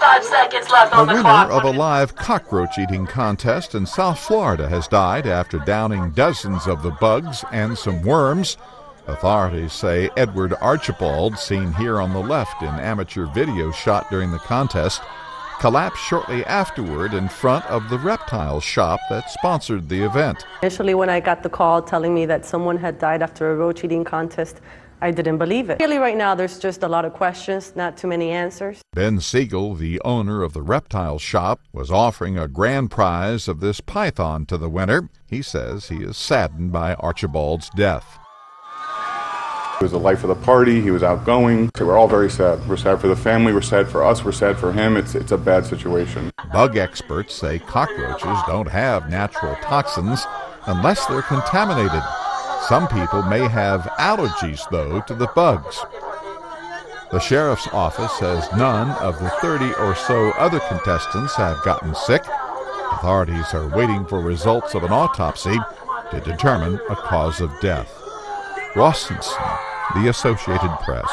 45 seconds left The on the winner of a live cockroach eating contest in South Florida has died after downing dozens of the bugs and some worms. Authorities say Edward Archbold, seen here on the left in amateur video shot during the contest, collapsed shortly afterward in front of the reptile shop that sponsored the event. Initially, when I got the call telling me that someone had died after a roach eating contest, I didn't believe it. Really, right now, there's just a lot of questions, not too many answers. Ben Siegel, the owner of the reptile shop, was offering a grand prize of this python to the winner. He says he is saddened by Archbold's death. He was the life of the party. He was outgoing. So we're all very sad. We're sad for the family. We're sad for us. We're sad for him. It's it's a bad situation. Bug experts say cockroaches don't have natural toxins unless they're contaminated. Some people may have allergies, though, to the bugs. The sheriff's office says none of the 30 or so other contestants have gotten sick. Authorities are waiting for results of an autopsy to determine a cause of death. Ross The Associated Press.